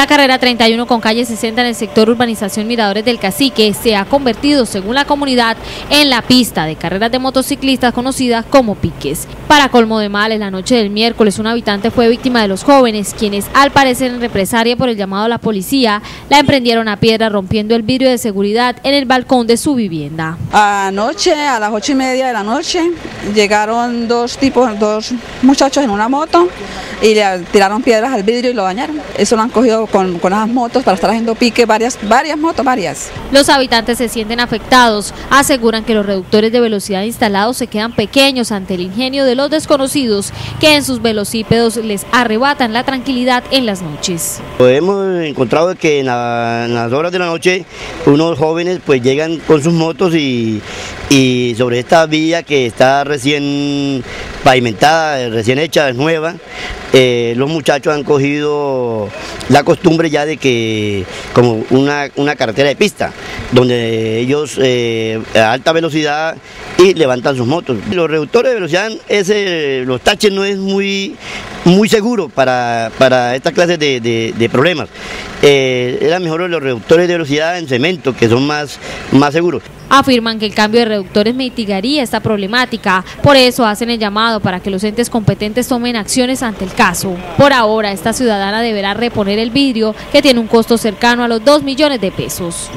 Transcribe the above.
La carrera 31 con calle 60 en el sector urbanización Miradores del Cacique se ha convertido, según la comunidad, en la pista de carreras de motociclistas conocida como piques. Para colmo de males, la noche del miércoles un habitante fue víctima de los jóvenes, quienes al parecer en represalia por el llamado a la policía, la emprendieron a piedra rompiendo el vidrio de seguridad en el balcón de su vivienda. Anoche, a las ocho y media de la noche, llegaron dos tipos, dos muchachos en una moto y le tiraron piedras al vidrio y lo dañaron. Eso lo han cogido con, con las motos para estar haciendo pique, varias, varias motos, varias. Los habitantes se sienten afectados, aseguran que los reductores de velocidad instalados se quedan pequeños ante el ingenio de los desconocidos que en sus velocípedos les arrebatan la tranquilidad en las noches. Hemos encontrado que en, las horas de la noche unos jóvenes pues llegan con sus motos y, y sobre esta vía que está recién pavimentada, recién hecha, nueva, eh, los muchachos han cogido la costumbre ya de que como una, una carretera de pista, donde ellos eh, a alta velocidad y levantan sus motos. Los reductores de velocidad, ese, los taches no es muy, muy seguro para, para esta clase de, problemas. Eh, mejor los reductores de velocidad en cemento, que son más, más seguros. Afirman que el cambio de reductores mitigaría esta problemática, por eso hacen el llamado para que los entes competentes tomen acciones ante el caso. Por ahora, esta ciudadana deberá reponer el vidrio que tiene un costo cercano a los 2 millones de pesos.